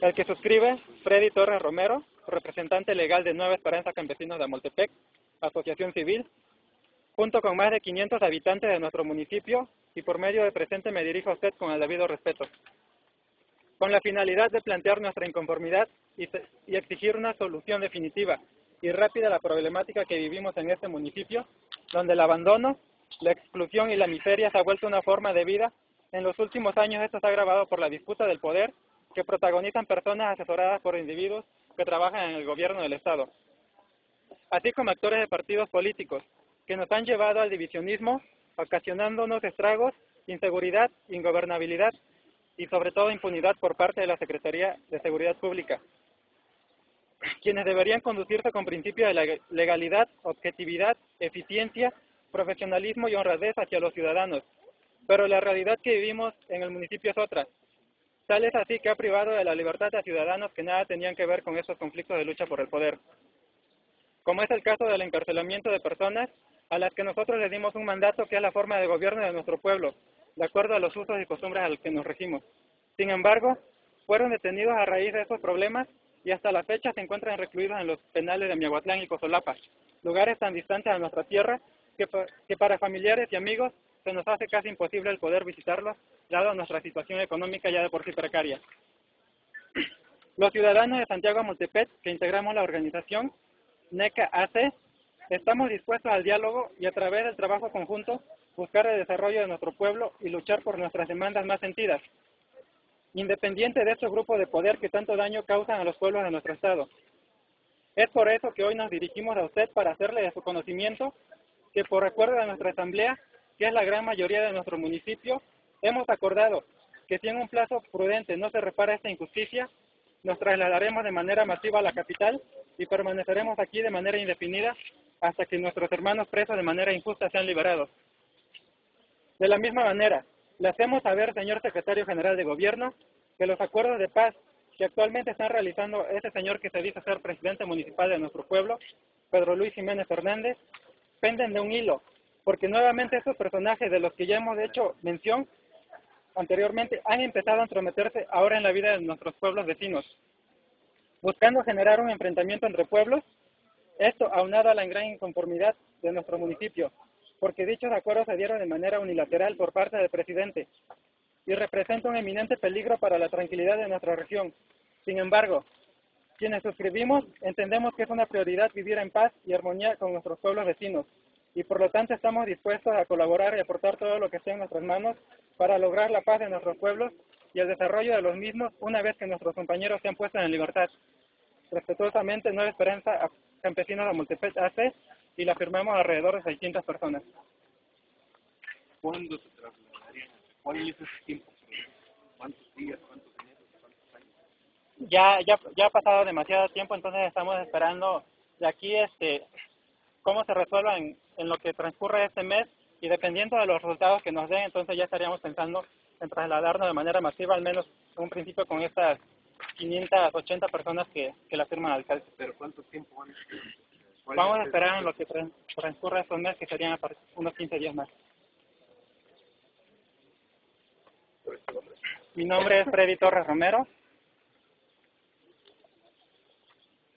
El que suscribe, Freddy Torres Romero, representante legal de Nueva Esperanza Campesinos de Amoltepec, asociación civil, junto con más de 500 habitantes de nuestro municipio y por medio de presente me dirijo a usted con el debido respeto. Con la finalidad de plantear nuestra inconformidad y, y exigir una solución definitiva y rápida a la problemática que vivimos en este municipio, donde el abandono, la exclusión y la miseria se ha vuelto una forma de vida. En los últimos años esto se ha agravado por la disputa del poder que protagonizan personas asesoradas por individuos que trabajan en el gobierno del Estado, así como actores de partidos políticos, que nos han llevado al divisionismo, ocasionándonos estragos, inseguridad, ingobernabilidad y sobre todo impunidad por parte de la Secretaría de Seguridad Pública, quienes deberían conducirse con principios de legalidad, objetividad, eficiencia, profesionalismo y honradez hacia los ciudadanos. Pero la realidad que vivimos en el municipio es otra. Tal es así que ha privado de la libertad a ciudadanos que nada tenían que ver con estos conflictos de lucha por el poder. Como es el caso del encarcelamiento de personas a las que nosotros les dimos un mandato que es la forma de gobierno de nuestro pueblo, de acuerdo a los usos y costumbres a los que nos regimos. Sin embargo, fueron detenidos a raíz de esos problemas y hasta la fecha se encuentran recluidos en los penales de Miahuatlán y Cozolapa, lugares tan distantes a nuestra tierra que para familiares y amigos se nos hace casi imposible el poder visitarlos, dado nuestra situación económica ya de por sí precaria. Los ciudadanos de Santiago Montepet, que integramos la organización NECA AC, estamos dispuestos al diálogo y a través del trabajo conjunto buscar el desarrollo de nuestro pueblo y luchar por nuestras demandas más sentidas, independiente de estos grupos de poder que tanto daño causan a los pueblos de nuestro Estado. Es por eso que hoy nos dirigimos a usted para hacerle de su conocimiento que por recuerdo de nuestra Asamblea que es la gran mayoría de nuestro municipio, hemos acordado que si en un plazo prudente no se repara esta injusticia, nos trasladaremos de manera masiva a la capital y permaneceremos aquí de manera indefinida hasta que nuestros hermanos presos de manera injusta sean liberados. De la misma manera, le hacemos saber, señor secretario general de gobierno, que los acuerdos de paz que actualmente están realizando ese señor que se dice ser presidente municipal de nuestro pueblo, Pedro Luis Jiménez Fernández, penden de un hilo porque nuevamente estos personajes de los que ya hemos hecho mención anteriormente han empezado a entrometerse ahora en la vida de nuestros pueblos vecinos, buscando generar un enfrentamiento entre pueblos, esto aunado a la gran inconformidad de nuestro municipio, porque dichos acuerdos se dieron de manera unilateral por parte del presidente y representa un eminente peligro para la tranquilidad de nuestra región. Sin embargo, quienes suscribimos entendemos que es una prioridad vivir en paz y armonía con nuestros pueblos vecinos, y por lo tanto estamos dispuestos a colaborar y aportar todo lo que esté en nuestras manos para lograr la paz de nuestros pueblos y el desarrollo de los mismos una vez que nuestros compañeros sean puestos en libertad. Respetuosamente, Nueva Esperanza a Campesinos de Multipet AC y la firmamos alrededor de 600 personas. ¿Cuándo se trasladarían? ¿Cuál es ese tiempo? ¿Cuántos días? ¿Cuántos meses? ¿Cuántos años? Ya, ya, ya ha pasado demasiado tiempo, entonces estamos esperando de aquí este cómo se resuelva en, lo que transcurre este mes y dependiendo de los resultados que nos den, entonces ya estaríamos pensando en trasladarnos de manera masiva, al menos en un principio con estas 580 personas que, que la firman alcalde. ¿Pero cuánto tiempo van a Vamos a esperar en lo que transcurre estos meses, que serían unos 15 días más. Mi nombre es Freddy Torres Romero,